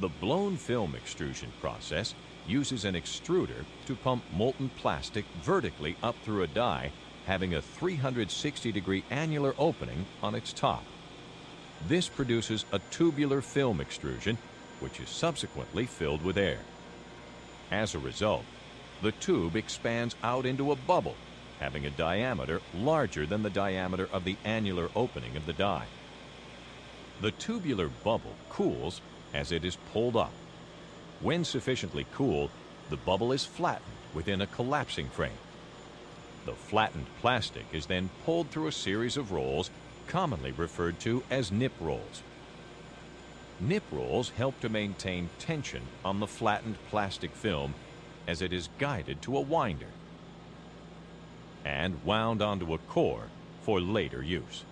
The blown film extrusion process uses an extruder to pump molten plastic vertically up through a die having a 360 degree annular opening on its top. This produces a tubular film extrusion, which is subsequently filled with air. As a result, the tube expands out into a bubble, having a diameter larger than the diameter of the annular opening of the die. The tubular bubble cools as it is pulled up. When sufficiently cooled, the bubble is flattened within a collapsing frame. The flattened plastic is then pulled through a series of rolls, commonly referred to as nip rolls. Nip rolls help to maintain tension on the flattened plastic film as it is guided to a winder and wound onto a core for later use.